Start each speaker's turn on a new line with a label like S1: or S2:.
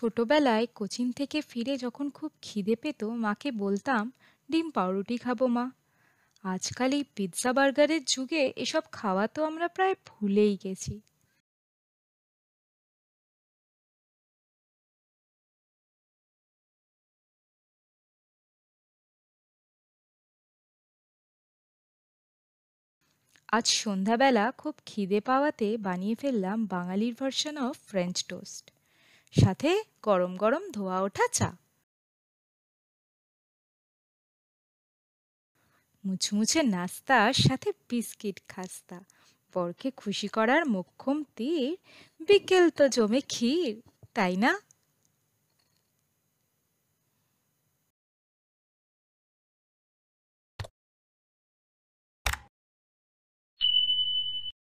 S1: ছোটবেলায় কোচিং থেকে ফিরে যখন খুব খিদে পেত, মাকে বলতাম, ডিম পাউরুটি খাব মা। আজকাল এই পিৎজা বার্গারের যুগে এসব খাওয়া তো আমরা প্রায় ভুলেই গেছি। আজ সন্ধ্যাবেলা খুব খিদে পাওয়াতে বানিয়ে ফেললাম বাঙালির ভার্সন অফ ফ্রেঞ্চ টোস্ট। সাথে গরম গরম ধোয়া ওঠা চা। মুছমুছে নাস্তা, সাথে বিস্কিট খাস্তা। বরকে খুশি করার মোক্ষম তীর, বিকেল তো জমে ক্ষীর, তাই না?